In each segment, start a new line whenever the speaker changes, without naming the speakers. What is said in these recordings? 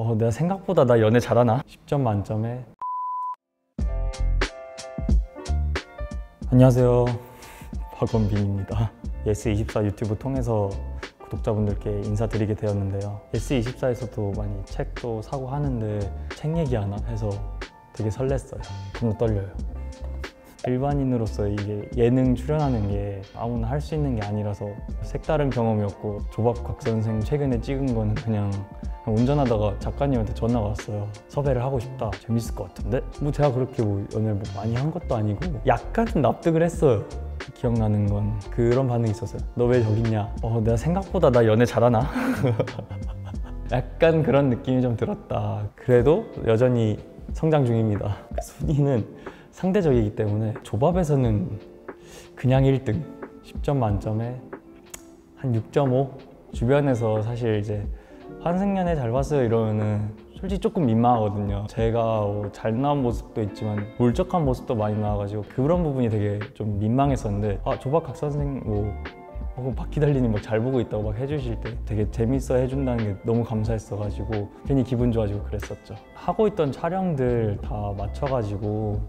어, 내가 생각보다 나 연애 잘하나? 10점 만점에. 안녕하세요. 박원빈입니다. YES24 유튜브 통해서 구독자분들께 인사드리게 되었는데요. YES24에서도 많이 책도 사고 하는데 책 얘기하나 해서 되게 설렜어요. 너무 떨려요. 일반인으로서 이게 예능 출연하는 게 아무나 할 수 있는 게 아니라서 색다른 경험이었고 조밥곽 선생 최근에 찍은 거는 그냥 운전하다가 작가님한테 전화가 왔어요. 섭외를 하고 싶다. 재밌을 것 같은데? 뭐 제가 그렇게 뭐 연애를 뭐 많이 한 것도 아니고 약간은 납득을 했어요. 기억나는 건 그런 반응이 있었어요 너 왜 저기 있냐? 어 내가 생각보다 나 연애 잘하나? 약간 그런 느낌이 좀 들었다. 그래도 여전히 성장 중입니다. 그 순위는 상대적이기 때문에 조밥에서는 그냥 1등. 10점 만점에 한 6.5 주변에서 사실 이제 환승연애 잘 봤어요 이러면은 솔직히 조금 민망하거든요. 제가 뭐 잘 나온 모습도 있지만 울적한 모습도 많이 나와가지고 그런 부분이 되게 좀 민망했었는데 아 조박학 선생 뭐 어, 바퀴 달리니 막잘 보고 있다고 막 해주실 때 되게 재밌어 해준다는 게 너무 감사했어가지고 괜히 기분 좋아지고 그랬었죠. 하고 있던 촬영들 다 맞춰가지고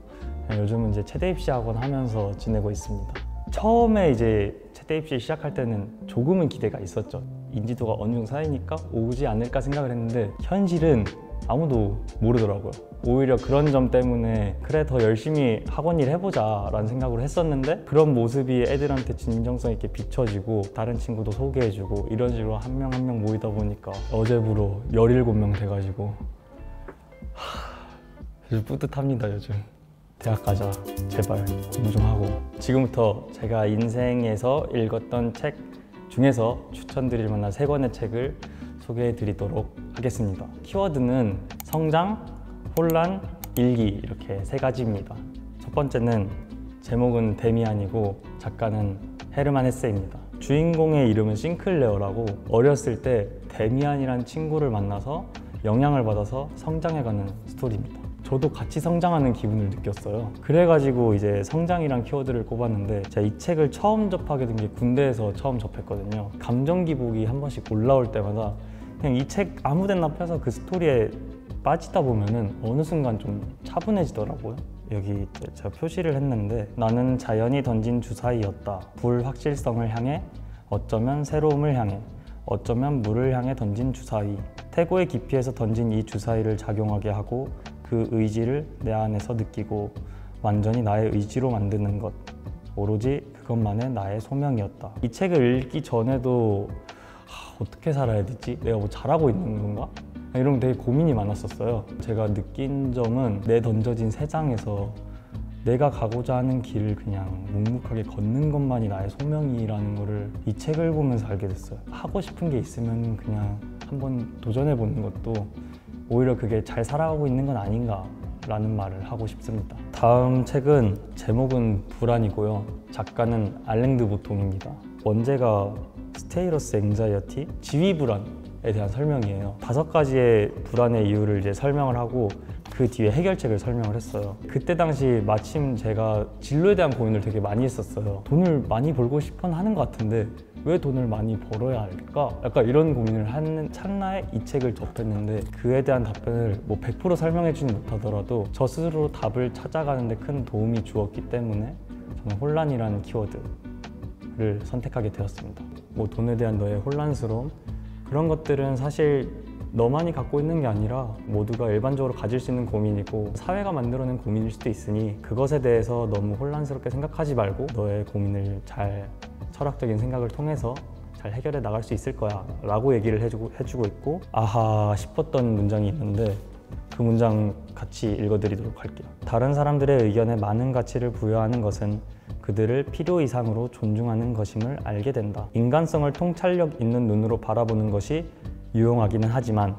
요즘은 이제 체대 입시 학원 하면서 지내고 있습니다. 처음에 이제 체대 입시 시작할 때는 조금은 기대가 있었죠 인지도가 어느 정도 쌓이니까 오지 않을까 생각을 했는데 현실은 아무도 모르더라고요. 오히려 그런 점 때문에 그래 더 열심히 학원 일 해보자 라는 생각을 했었는데 그런 모습이 애들한테 진정성 있게 비춰지고 다른 친구도 소개해주고 이런 식으로 한 명 한 명 모이다 보니까 어제부로 17명 돼가지고 하... 뿌듯합니다 요즘. 대학 가자 제발. 공부 좀 하고. 지금부터 제가 인생에서 읽었던 책 중에서 추천드릴 만한 세 권의 책을 소개해 드리도록 하겠습니다. 키워드는 성장, 혼란, 일기 이렇게 세 가지입니다. 첫 번째는 제목은 데미안이고 작가는 헤르만 헤세입니다. 주인공의 이름은 싱클레어라고 어렸을 때 데미안이라는 친구를 만나서 영향을 받아서 성장해가는 스토리입니다 저도 같이 성장하는 기분을 느꼈어요. 그래가지고 이제 성장이란 키워드를 꼽았는데 제가 이 책을 처음 접하게 된 게 군대에서 처음 접했거든요. 감정 기복이 한 번씩 올라올 때마다 그냥 이 책 아무 데나 펴서 그 스토리에 빠지다 보면은 어느 순간 좀 차분해지더라고요. 여기 제가 표시를 했는데 나는 자연이 던진 주사위였다. 불확실성을 향해 어쩌면 새로움을 향해 어쩌면 물을 향해 던진 주사위 태고의 깊이에서 던진 이 주사위를 작용하게 하고 그 의지를 내 안에서 느끼고 완전히 나의 의지로 만드는 것 오로지 그것만의 나의 소명이었다 이 책을 읽기 전에도 하, 어떻게 살아야 되지? 내가 뭐 잘하고 있는 건가? 이런 되게 고민이 많았었어요 제가 느낀 점은 내 던져진 세 장에서 내가 가고자 하는 길을 그냥 묵묵하게 걷는 것만이 나의 소명이라는 거를 이 책을 보면서 알게 됐어요 하고 싶은 게 있으면 그냥 한번 도전해 보는 것도 오히려 그게 잘 살아가고 있는 건 아닌가 라는 말을 하고 싶습니다. 다음 책은 제목은 불안이고요. 작가는 알랭드 보통입니다. 원제가 스테이러스 앵자이어티 지위 불안에 대한 설명이에요. 다섯 가지의 불안의 이유를 이제 설명을 하고 그 뒤에 해결책을 설명을 했어요. 그때 당시 마침 제가 진로에 대한 고민을 되게 많이 했었어요. 돈을 많이 벌고 싶어 하는 것 같은데 왜 돈을 많이 벌어야 할까? 약간 이런 고민을 하는 찰나에 이 책을 접했는데 그에 대한 답변을 뭐 100% 설명해 주진 못하더라도 저 스스로 답을 찾아가는데 큰 도움이 주었기 때문에 저는 혼란이라는 키워드를 선택하게 되었습니다 뭐 돈에 대한 너의 혼란스러움 그런 것들은 사실 너만이 갖고 있는 게 아니라 모두가 일반적으로 가질 수 있는 고민이고 사회가 만들어낸 고민일 수도 있으니 그것에 대해서 너무 혼란스럽게 생각하지 말고 너의 고민을 잘 철학적인 생각을 통해서 잘 해결해 나갈 수 있을 거야 라고 얘기를 해주고, 해주고 있고 아하 싶었던 문장이 있는데 그 문장 같이 읽어드리도록 할게요. 다른 사람들의 의견에 많은 가치를 부여하는 것은 그들을 필요 이상으로 존중하는 것임을 알게 된다. 인간성을 통찰력 있는 눈으로 바라보는 것이 유용하기는 하지만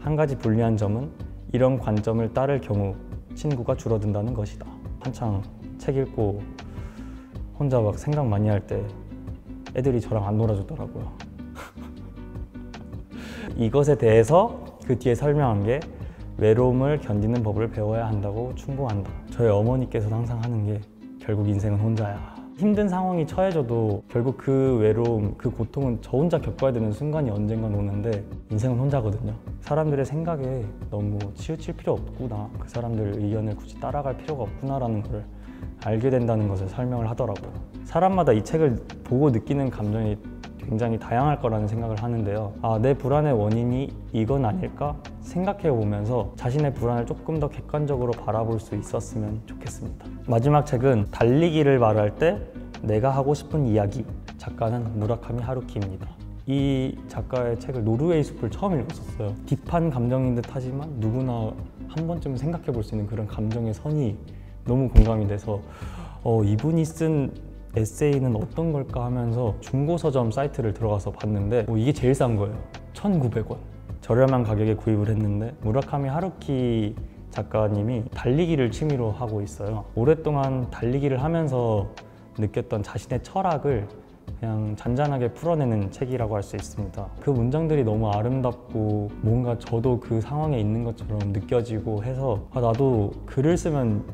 한 가지 불리한 점은 이런 관점을 따를 경우 친구가 줄어든다는 것이다. 한창 책 읽고 혼자 막 생각 많이 할 때 애들이 저랑 안 놀아주더라고요 이것에 대해서 그 뒤에 설명한 게 외로움을 견디는 법을 배워야 한다고 충고한다 저희 어머니께서 항상 하는 게 결국 인생은 혼자야 힘든 상황이 처해져도 결국 그 외로움, 그 고통은 저 혼자 겪어야 되는 순간이 언젠간 오는데 인생은 혼자거든요. 사람들의 생각에 너무 치우칠 필요 없구나. 그 사람들 의견을 굳이 따라갈 필요가 없구나라는 걸 알게 된다는 것을 설명을 하더라고요. 사람마다 이 책을 보고 느끼는 감정이 굉장히 다양할 거라는 생각을 하는데요. 아, 내 불안의 원인이 이건 아닐까? 생각해 보면서 자신의 불안을 조금 더 객관적으로 바라볼 수 있었으면 좋겠습니다. 마지막 책은 달리기를 말할 때 내가 하고 싶은 이야기. 작가는 무라카미 하루키입니다. 이 작가의 책을 노르웨이 숲을 처음 읽었었어요. 딥한 감정인 듯 하지만 누구나 한 번쯤 생각해 볼 수 있는 그런 감정의 선이 너무 공감이 돼서 어, 이분이 쓴 에세이는 어떤 걸까 하면서 중고서점 사이트를 들어가서 봤는데 뭐 이게 제일 싼 거예요. 1,900원. 저렴한 가격에 구입을 했는데 무라카미 하루키 작가님이 달리기를 취미로 하고 있어요. 오랫동안 달리기를 하면서 느꼈던 자신의 철학을 그냥 잔잔하게 풀어내는 책이라고 할 수 있습니다. 그 문장들이 너무 아름답고 뭔가 저도 그 상황에 있는 것처럼 느껴지고 해서 아, 나도 글을 쓰면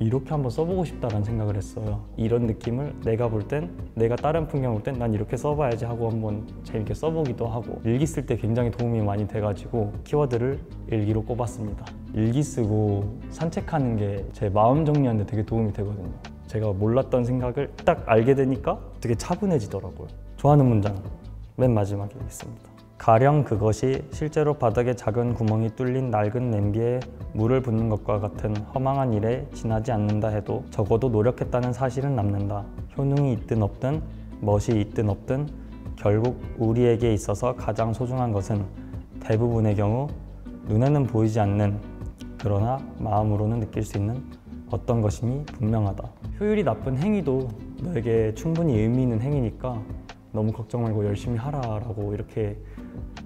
이렇게 한번 써보고 싶다라는 생각을 했어요. 이런 느낌을 내가 볼 땐, 내가 다른 풍경을 볼땐 난 이렇게 써봐야지 하고 한번 재밌게 써보기도 하고 일기 쓸 때 굉장히 도움이 많이 돼가지고 키워드를 일기로 꼽았습니다. 일기 쓰고 산책하는 게 제 마음 정리하는 데 되게 도움이 되거든요. 제가 몰랐던 생각을 딱 알게 되니까 되게 차분해지더라고요. 좋아하는 문장 맨 마지막에 있습니다. 가령 그것이 실제로 바닥에 작은 구멍이 뚫린 낡은 냄비에 물을 붓는 것과 같은 허망한 일에 지나지 않는다 해도 적어도 노력했다는 사실은 남는다. 효능이 있든 없든 멋이 있든 없든 결국 우리에게 있어서 가장 소중한 것은 대부분의 경우 눈에는 보이지 않는 그러나 마음으로는 느낄 수 있는 어떤 것임이 분명하다. 효율이 나쁜 행위도 너에게 충분히 의미 있는 행위니까 너무 걱정 말고 열심히 하라라고 이렇게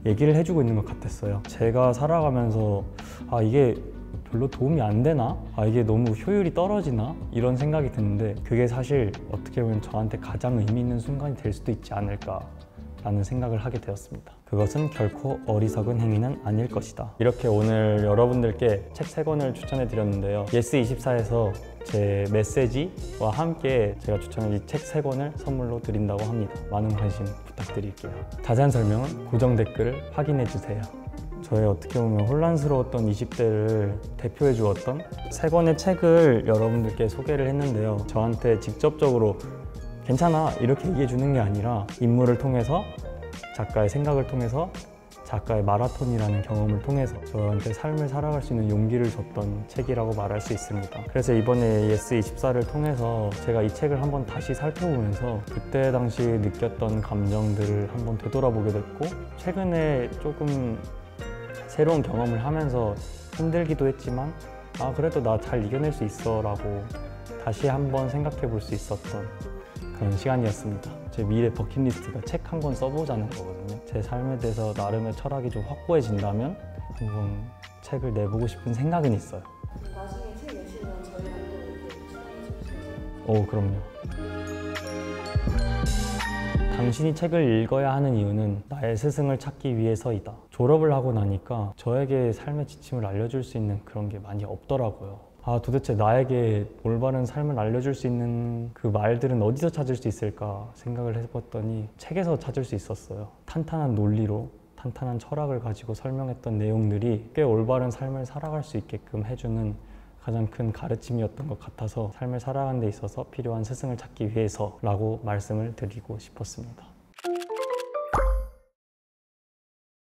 얘기를 해주고 있는 것 같았어요. 제가 살아가면서 아 이게 별로 도움이 안 되나? 아 이게 너무 효율이 떨어지나? 이런 생각이 드는데 그게 사실 어떻게 보면 저한테 가장 의미 있는 순간이 될 수도 있지 않을까 라는 생각을 하게 되었습니다. 그것은 결코 어리석은 행위는 아닐 것이다. 이렇게 오늘 여러분들께 책 세 권을 추천해 드렸는데요. YES24에서 제 메시지와 함께 제가 추천한 이 책 세 권을 선물로 드린다고 합니다. 많은 관심 부탁드릴게요. 자세한 설명은 고정 댓글을 확인해 주세요. 저의 어떻게 보면 혼란스러웠던 20대를 대표해 주었던 세 권의 책을 여러분들께 소개를 했는데요. 저한테 직접적으로 괜찮아 이렇게 얘기해 주는 게 아니라 인물을 통해서 작가의 생각을 통해서 작가의 마라톤이라는 경험을 통해서 저한테 삶을 살아갈 수 있는 용기를 줬던 책이라고 말할 수 있습니다. 그래서 이번에 YES24를 통해서 제가 이 책을 한번 다시 살펴보면서 그때 당시 느꼈던 감정들을 한번 되돌아보게 됐고 최근에 조금 새로운 경험을 하면서 힘들기도 했지만 아 그래도 나 잘 이겨낼 수 있어 라고 다시 한번 생각해 볼 수 있었던 그런 시간이었습니다. 제 미래 버킷리스트가 책 한 권 써보자는 거거든요. 제 삶에 대해서 나름의 철학이 좀 확고해진다면 한번 책을 내보고 싶은 생각은 있어요.
나중에 책 내시면 저희한테 추천해 주시면
오, 그럼요. 당신이 책을 읽어야 하는 이유는 나의 스승을 찾기 위해서이다. 졸업을 하고 나니까 저에게 삶의 지침을 알려줄 수 있는 그런 게 많이 없더라고요. 아, 도대체 나에게 올바른 삶을 알려줄 수 있는 그 말들은 어디서 찾을 수 있을까 생각을 해봤더니 책에서 찾을 수 있었어요. 탄탄한 논리로 탄탄한 철학을 가지고 설명했던 내용들이 꽤 올바른 삶을 살아갈 수 있게끔 해주는 가장 큰 가르침이었던 것 같아서 삶을 살아가는 데 있어서 필요한 스승을 찾기 위해서라고 말씀을 드리고 싶었습니다.